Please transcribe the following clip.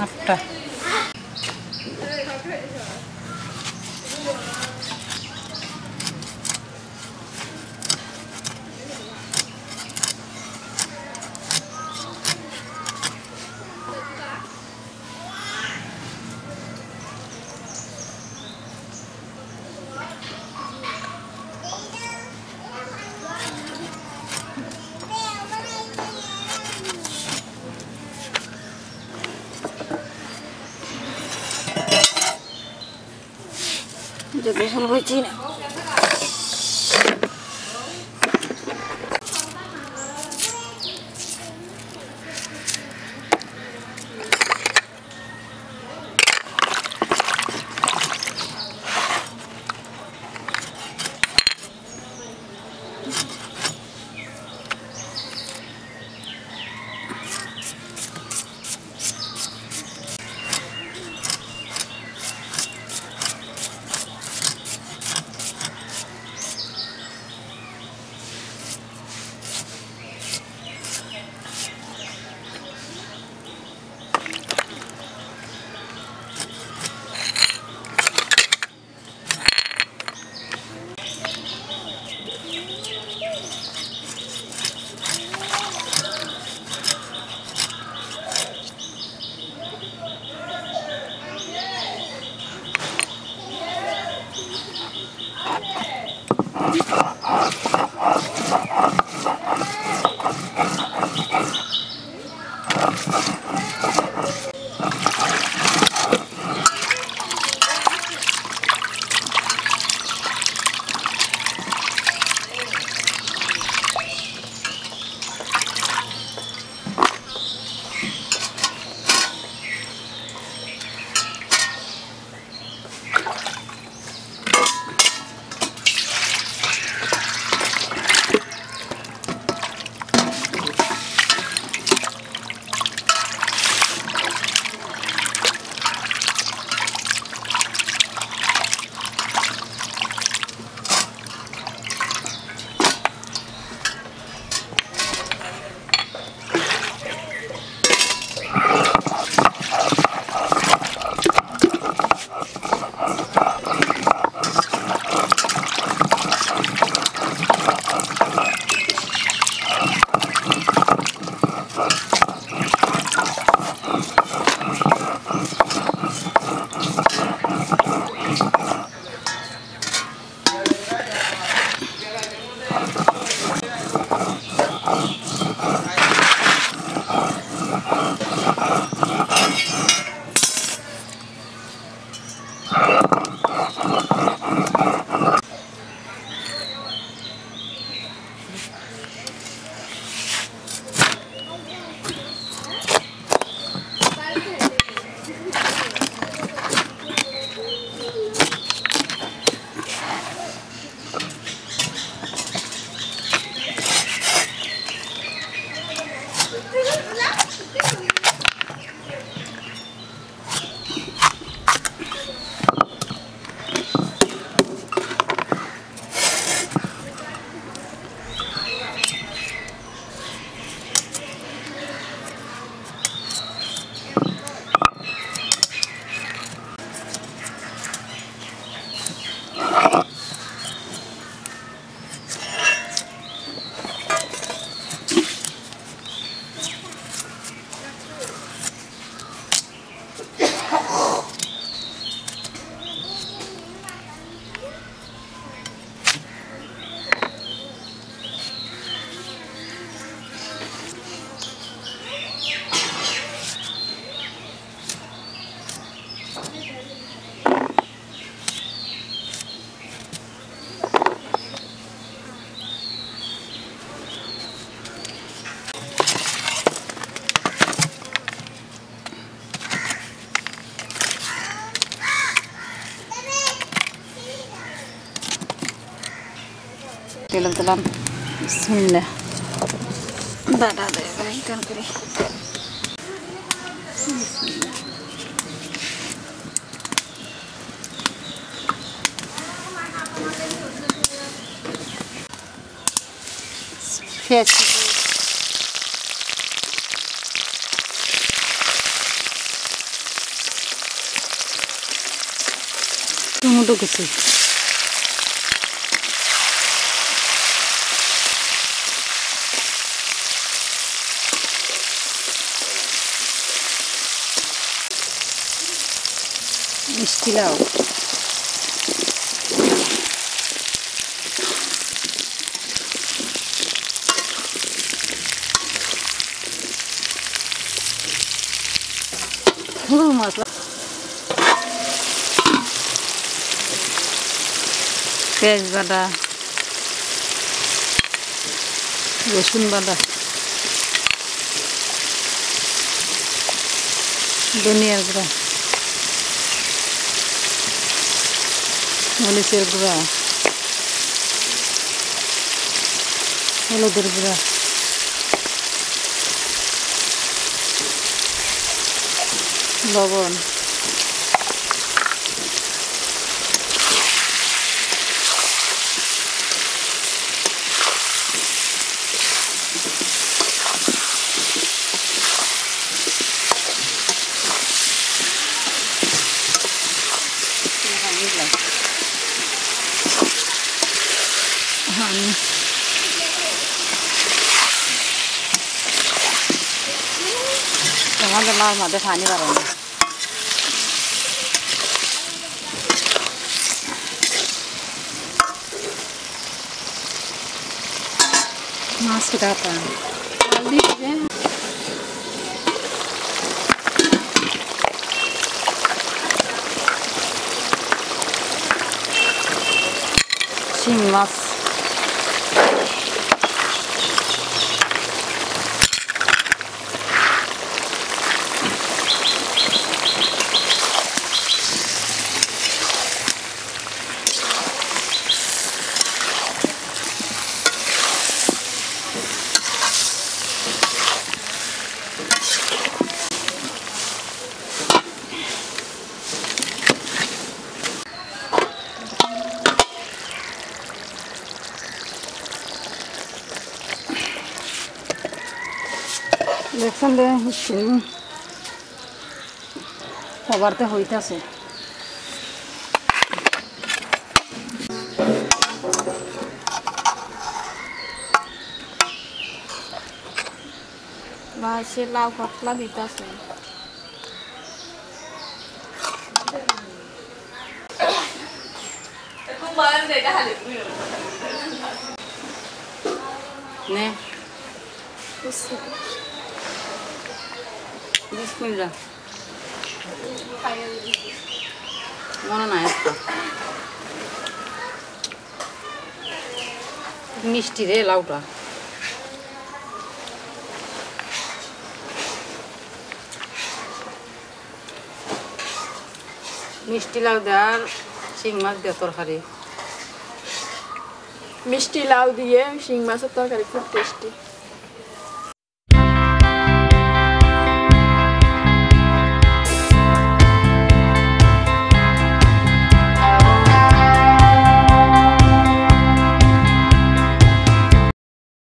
あった。Juga bisa. Okay. كري الظلام بسم الله. بعد هذا إبراهيم كنكري بسم الله فيها tudo pilav. Vurulmazlar. Bez bada. Yosun bada. Dönüyor buraya. Olha esse lugar. Olha o lugar. Lobão. మళ్ళీ మధ్య పానీ పడండి mask తాపండి Şimdi mas মাছ দেখছেন দে হইতাছে। বা সে লাউ পাতলা দিতেছে। নে। বিসমিল্লাহ মনে নাই মিষ্টি রে লাউটা। মিষ্টি লাউ দেওয়ার শিং মাছ দেওয়া তরকারি। মিষ্টি লাউ দিয়ে শিং মাছের তরকারি খুব টেস্টি।